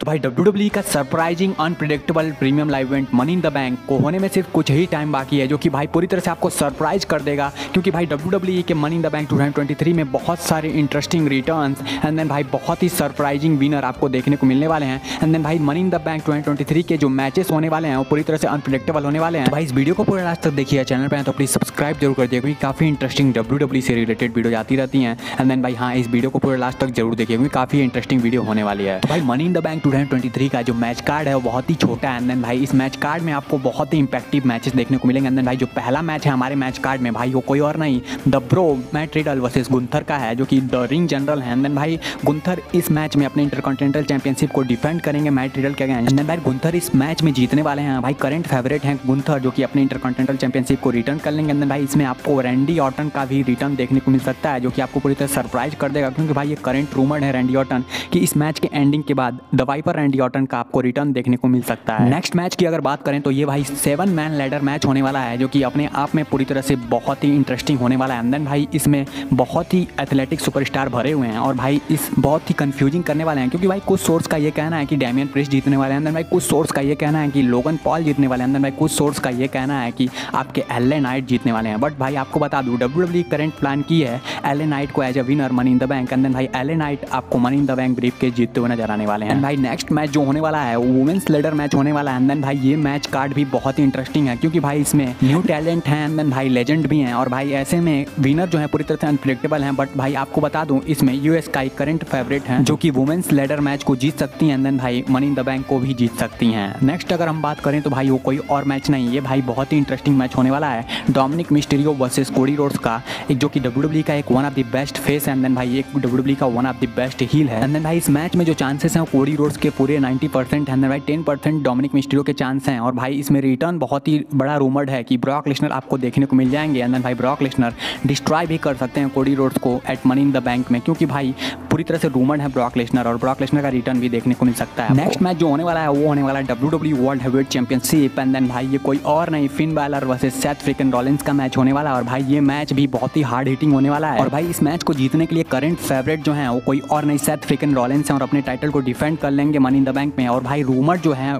तो भाई डब्ल्यू का surprising unpredictable premium live event money in the bank को होने में सिर्फ़ कुछ ही टाइम बाकी है, जो कि भाई पूरी तरह से आपको सरप्राइज़ कर देगा, क्योंकि भाई डब्ल्यू के मनी इन द बैंक 2023 में बहुत सारे इंटरेस्टिंग रिटर्न एंड देन भाई बहुत ही सरप्राइजिंग विनर आपको देखने को मिलने वाले हैं। एंड देन भाई मनी इन द बैंक 2023 के जो मैचेस होने वाले हैं, वो पूरी तरह से अनप्रिडिक्टेबल होने वाले हैं। तो भाई इस वीडियो को पूरा लास्ट तक देखिए चैनल पर तो प्लीज़ सब्सक्राइब ज़रूर कर दिए क्योंकि काफ़ी इंटरेस्टिंग डब्ल्यू से रिलेटेड वीडियो आती रहती हैं। एंड देन भाई हाँ इस वीडियो को पूरा लास्ट तक ज़रूर देखिए, क्योंकि काफ़ी इंटरेस्टिंग वीडियो होने वाली है। तो भाई money in the bank two का जो मैच कार्ड है वो बहुत ही छोटा है एंड भाई। इस मैच कार्ड में आपको बहुत ही इंपैक्टिव मैचेस देखने को मिलेंगे एंड भाई। जो पहला मैच है हमारे मैच कार्ड में, भाई, वो कोई और नहीं the bro Matt Riddle versus Gunther का है, जो कि द रिंग जनरल है। एंड भाई गुंथर इस मैच में अपने इंटरकॉन्टिनेंटल चैंपियनशिप को डिफेंड करेंगे मैट रिडल के अगेंस्ट एंड भाई गुंथर इस मैच में जीतने वाले हैं। भाई करंट फेवरेट हैं गुंथर जो कि अपने इंटरकॉन्टिनेंटल चैंपियनशिप को रिटर्न कर लेंगे एंड भाई। इसमें आपको रैंडी ऑटन का भी रिटर्न देखने को मिल सकता है, जो कि आपको पूरी तरह सरप्राइज़ कर देगा, क्योंकि भाई, ये करंट रूमर है रैंडी ऑटन कि इस मैच के एंडिंग के बाद द वाइपर रैंडी ऑटन का आपको रिटर्न देखने को मिल सकता है। नेक्स्ट मैच की अगर बात करें तो ये भाई सेवन मैन लेडर मैच होने वाला है, जो कि अपने आप में पूरी तरह से बहुत ही इंटरेस्टिंग होने वाला है। एंड देन भाई इसमें बहुत ही एथलेटिक सुपरस्टार भरे हुए हैं और भाई इस बहुत ही कंफ्यूजिंग करने वाले हैं, क्योंकि भाई कुछ सोर्स का ये कहना है कि डैमियन प्रेस जीतने वाले हैं भाई कुछ सोर्स का ये कहना है कि लोगन पॉल जीतने वाले हैं भाई कुछ सोर्स का ये कहना है कि आपके एल नाइट जीतने वाले हैं। बट भाई आपको बता दूँ डब्ल्यू डब्ल्यू करेंट प्लान की है एल नाइट को as a winner money in the bank and then भाई एल नाइट आपको money in the bank brief के जीतते हुए नज़र आने वाले हैं। भाई नेक्स्ट मैच जो होने वाला है वुमेंस लेडर मैच होने वाला है। एंड भाई, ये मैच कार्ड भी बहुत ही इंटरेस्टिंग है, क्योंकि भाई इसमें न्यू टैलेंट है एंड भाई लेजेंड भी हैं। और भाई ऐसे में विनर जो है, पूरी तरह से अनप्रिडिक्टेबल है। बट भाई, आपको बता दूँ, इसमें यूएस का एक करंट फेवरेट है, जो कि वुमेन्स लेडर मैच को जीत सकती हैं देन भाई मनी इन द बैंक को भी जीत सकती हैं। नेक्स्ट अगर हम बात करें तो भाई वो कोई और मैच नहीं, ये भाई बहुत ही इंटरेस्टिंग मैच होने वाला है। Dominik Mysterio versus Cody Rhodes का, एक जो कि डब्ल्यू का एक one of the best face and then भाई एक डब्ल्यू का one of the best heel है। एंड देन भाई इस मैच में जो चांसेस हैं कोडी रोड्स के पूरे 90 परसेंट हैं भाई 10 परसेंट डोमिनिक मिस्ट्रियो के चांस हैं। और भाई इसमें रिटर्न बहुत ही बड़ा रूमर्ड है कि ब्रॉक लिस्नर आपको देखने को मिल जाएँगे एंड भाई ब्रॉक लिस्नर डिस्ट्रॉय भी कर सकते हैं कोडी रोड्स को at money in the bank में, क्योंकि भाई पूरी तरह से रूमर्ड है ब्रॉक लिस्नर और ब्रॉक लिस्नर का रिटर्न भी देखने को मिल सकता है। नेक्स्ट मैच जो होने वाला है, वो होने वाला है W W world heavyweight championship and then भाई ये कोई और नहीं Finn Balor versus Seth Freakin Rollins का मैच होने वाला है और भाई ये मैच भी बहुत ही हार्ड हिटिंग होने वाला है। और भाई इस मैच को जीतने के लिए करंट फेवरेट जो है, वो कोई और नहीं सेथ फ्रिकन रॉलिंस है और अपने टाइटल को डिफेंड कर लेंगे मनी इन द बैंक में। और भाई रूमर जो है,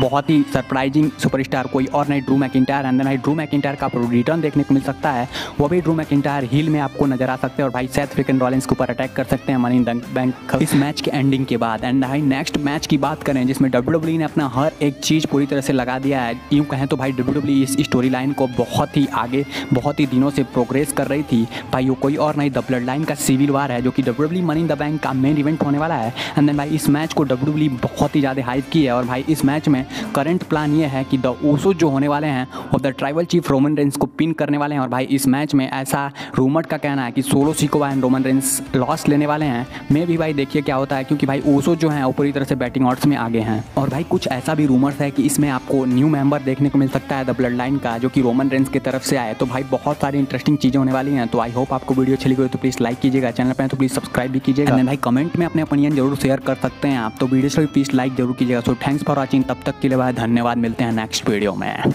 बहुत ही सरप्राइजिंग सुपरस्टार कोई और नहीं ड्रू मैकिंटायर एंड भाई ड्रू मैकिंटायर का रिटर्न देखने को मिल सकता है। वो भी ड्रू मैकिंटायर हिल में आपको नज़र आ सकते हैं और भाई सेथ फ्रिकन रॉलिंस के ऊपर अटैक कर सकते हैं मनी इन द बैंक इस मैच के एंडिंग के बाद एंड भाई नेक्स्ट मैच की बात करें, जिसमें डब्ल्यू ने अपना हर एक चीज़ पूरी तरह से लगा दिया है। यूँ कहें तो भाई डब्ल्यू इस स्टोरी लाइन को बहुत ही आगे, बहुत ही दिनों से प्रोग्रेस कर रही थी। भाई वो कोई और नहीं द ब्लड लाइन का सिविल वार है, जो कि डब्ल्यू मनी द बैंक का मेन इवेंट होने वाला है। एंड देन भाई इस मैच को डब्ल्यू बहुत ही ज़्यादा हाइप की है, और भाई इस मैच में करंट प्लान ये है कि द ओसो जो होने वाले हैं, और the tribal chief Roman Reigns को पिन करने वाले हैं। और भाई इस मैच में ऐसा रूमर का कहना है कि Solo Sikoa and Roman Reigns loss लेने वाले हैं। मैं भी भाई देखिए क्या होता है क्योंकि भाई ओसो जो है वो पूरी तरह से बैटिंग ऑर्ड्स में आगे हैं। और भाई कुछ ऐसा भी रूमर्स है कि इसमें आपको न्यू मेंबर देखने को मिल सकता है द ब्लड लाइन का जो कि रोमन रेंस की तरफ़ से आए तो भाई बहुत सारी इंटरेस्टिंग चीज़ें होने वाली हैं तो आई होप आपको वीडियो अच्छी लगी तो प्लीज़ लाइक कीजिएगा चैनल पर तो प्लीज़ सब्सक्राइब भी कीजिएगा। भाई कमेंट में अपने ओपिनियन ज़रूर शेयर कर सकते हैं आप तो वीडियो से प्लीज़ लाइक ज़रूर कीजिएगा। सो थैंक्स फॉर वॉचिंग तब तक के लिए भाई धन्यवाद मिलते हैं नेक्स्ट वीडियो में।